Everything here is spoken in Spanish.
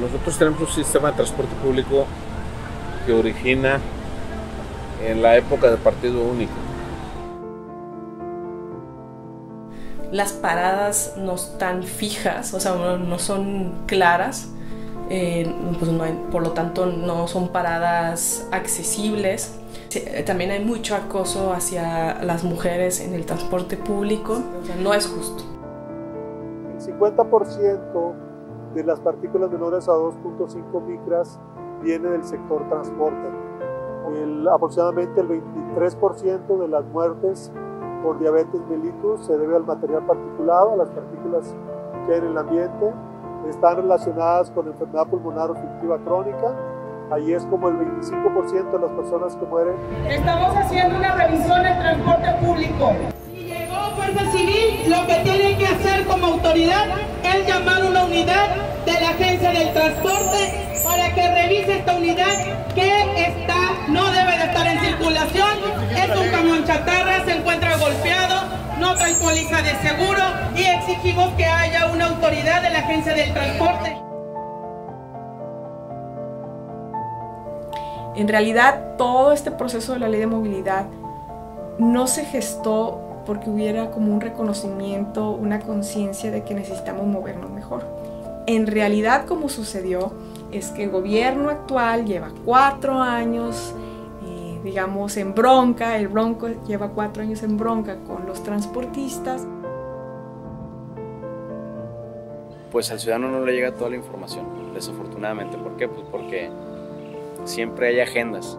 nosotros tenemos un sistema de transporte público que origina en la época del partido único. Las paradas no están fijas, o sea, no son claras, eh, pues por lo tanto no son paradas accesibles. También hay mucho acoso hacia las mujeres en el transporte público, o sea, no es justo. El 50% de las partículas menores a 2.5 micras viene del sector transporte. El, aproximadamente el 23% de las muertes por diabetes mellitus se debe al material particulado, a las partículas que hay en el ambiente. Están relacionadas con enfermedad pulmonar obstructiva crónica. Ahí es como el 25% de las personas que mueren. Estamos haciendo una revisión del transporte público. Si llegó Fuerza Civil, lo que tiene que hacer como autoridad es llamar Agencia del Transporte para que revise esta unidad que está, no debe de estar en circulación, es un camión chatarra, se encuentra golpeado, no trae póliza de seguro y exigimos que haya una autoridad de la Agencia del Transporte. En realidad, todo este proceso de la ley de movilidad no se gestó porque hubiera como un reconocimiento, una conciencia de que necesitamos movernos mejor. En realidad, como sucedió, es que el gobierno actual lleva cuatro años, eh, digamos, en bronca, el Bronco lleva cuatro años en bronca con los transportistas. Pues al ciudadano no le llega toda la información, desafortunadamente. ¿Por qué? Pues porque siempre hay agendas